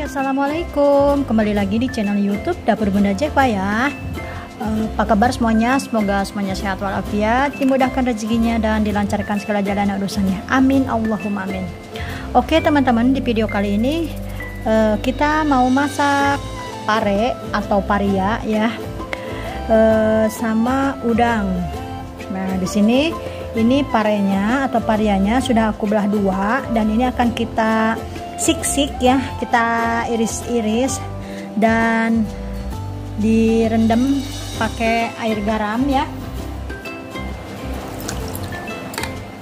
Assalamualaikum. Kembali lagi di channel youtube Dapur Bunda Jeva ya. Uh, Apa kabar semuanya? Semoga semuanya sehat walafiat Dimudahkan rezekinya dan dilancarkan segala jalan urusannya Amin. Allahumma amin. Oke teman-teman di video kali ini uh, Kita mau masak pare atau paria ya. Uh, Sama udang. Nah di sini ini parenya atau parianya sudah aku belah dua dan ini akan kita sik-sik ya kita iris-iris dan direndam pakai air garam ya.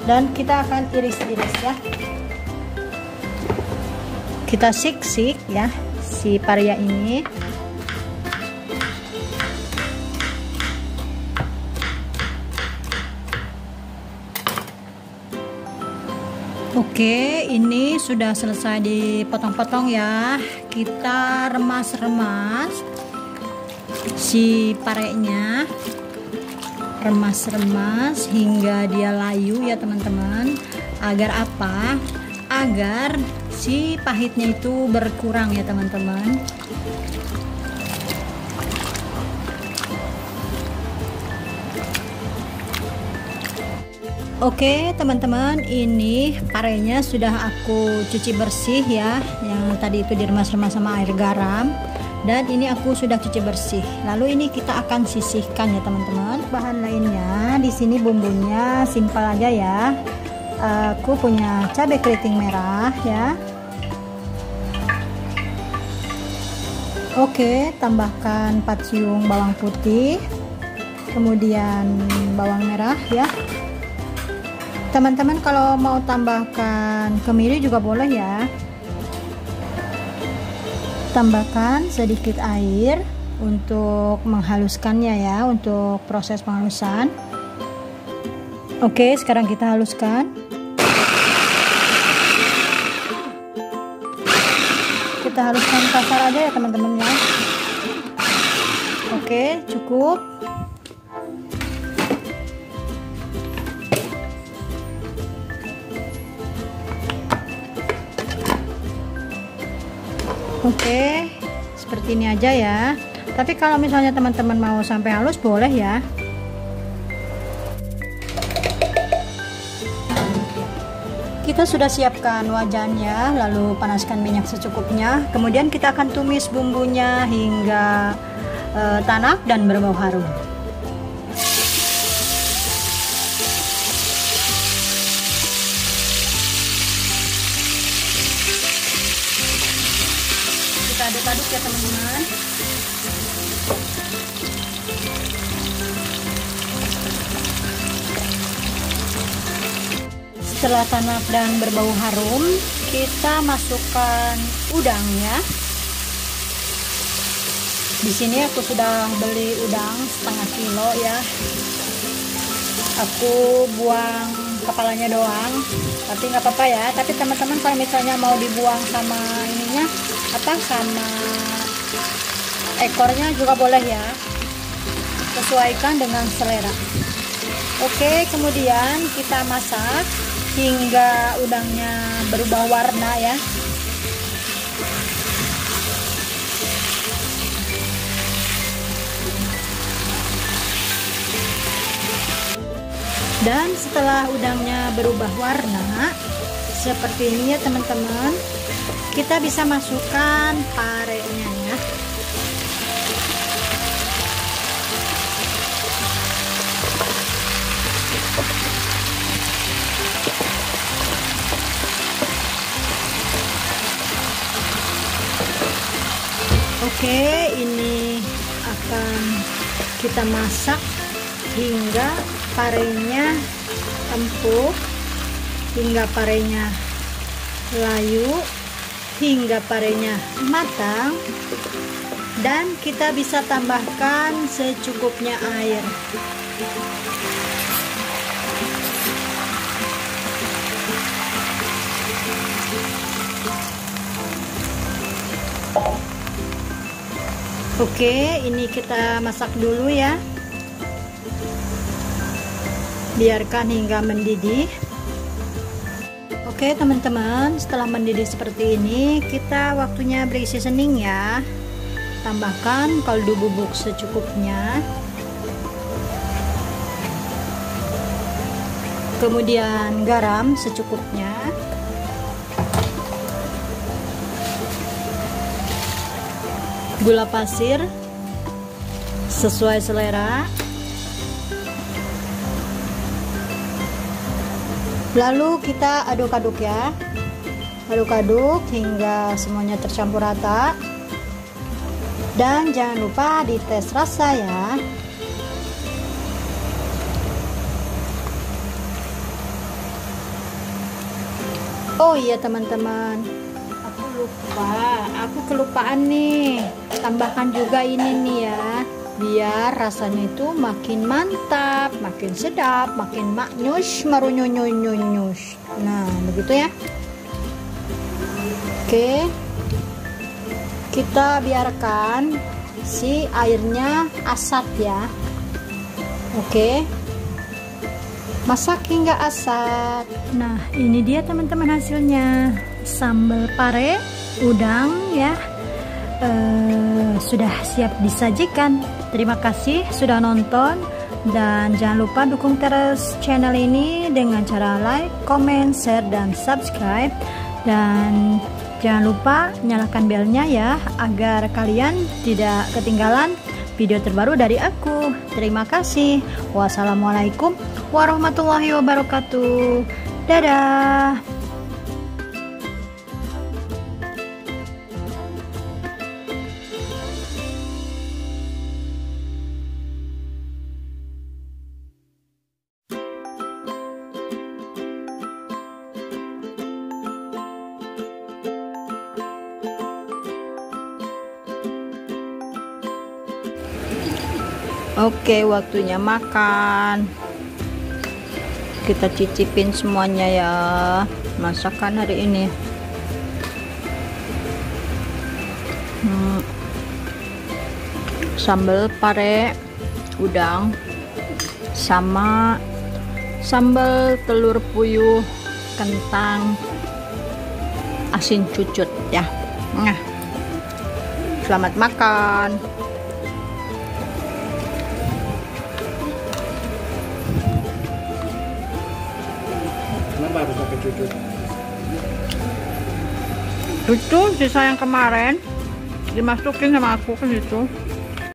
Dan kita akan iris-iris ya. Kita sik-sik ya si paria ini Oke, ini sudah selesai dipotong-potong ya. Kita remas-remas si parenya. Remas-remas hingga dia layu ya, teman-teman. Agar apa? Agar si pahitnya itu berkurang ya, teman-teman. Oke teman-teman ini parenya sudah aku cuci bersih ya. Yang tadi itu diremas-remas sama air garam. Dan ini aku sudah cuci bersih. Lalu ini kita akan sisihkan ya teman-teman. Bahan lainnya di sini bumbunya simpel aja ya. Aku punya cabai keriting merah ya. Oke tambahkan 4 siung bawang putih. Kemudian bawang merah ya teman-teman kalau mau tambahkan kemiri juga boleh ya. Tambahkan sedikit air untuk menghaluskannya ya untuk proses penghalusan. Oke sekarang kita haluskan. Kita haluskan kasar aja ya teman-teman ya. Oke cukup Oke, seperti ini aja ya. Tapi kalau misalnya teman-teman mau sampai halus boleh ya. Kita sudah siapkan wajannya, lalu panaskan minyak secukupnya. Kemudian kita akan tumis bumbunya hingga e, tanak dan berbau harum. Aduk-aduk ya teman-teman. Setelah tanak dan berbau harum kita masukkan udang ya. Di sini aku sudah beli udang setengah kilo ya. Aku buang kepalanya doang tapi nggak apa-apa ya. Tapi teman-teman kalau misalnya mau dibuang sama ininya apa sama ekornya juga boleh ya. Sesuaikan dengan selera. Oke kemudian kita masak hingga udangnya berubah warna ya. Dan setelah udangnya berubah warna seperti ini ya teman-teman kita bisa masukkan parenya ya. Oke ini akan kita masak hingga parenya empuk hingga parenya layu hingga parenya matang dan kita bisa tambahkan secukupnya air Oke, ini kita masak dulu ya. Biarkan hingga mendidih. Oke teman-teman, setelah mendidih seperti ini, kita waktunya beri seasoning ya. Tambahkan kaldu bubuk secukupnya. Kemudian garam secukupnya. Gula pasir sesuai selera. Lalu kita aduk-aduk ya. Aduk-aduk hingga semuanya tercampur rata. Dan jangan lupa dites rasa ya. Oh iya teman-teman. Aku lupa. Aku kelupaan nih. Tambahkan juga ini nih ya biar rasanya itu makin mantap makin sedap makin maknyus marunyunyunyunyus. Nah begitu ya. Oke. Kita biarkan si airnya asat ya. Oke. Masak hingga asat nah ini dia teman-teman hasilnya. Sambal pare udang ya uh, sudah siap disajikan. Terima kasih sudah nonton dan jangan lupa dukung terus channel ini dengan cara like, comment, share, dan subscribe. Dan jangan lupa nyalakan belnya ya agar kalian tidak ketinggalan video terbaru dari aku. Terima kasih. Wassalamualaikum warahmatullahi wabarakatuh. Dadah. Oke, waktunya makan. Kita cicipin semuanya ya. Masakan hari ini. Hmm. Sambal pare, udang, sama sambal telur puyuh, kentang, asin cucut ya. Nah. Selamat makan. Cucu? Itu sisa yang kemarin dimasukin sama aku ke situ.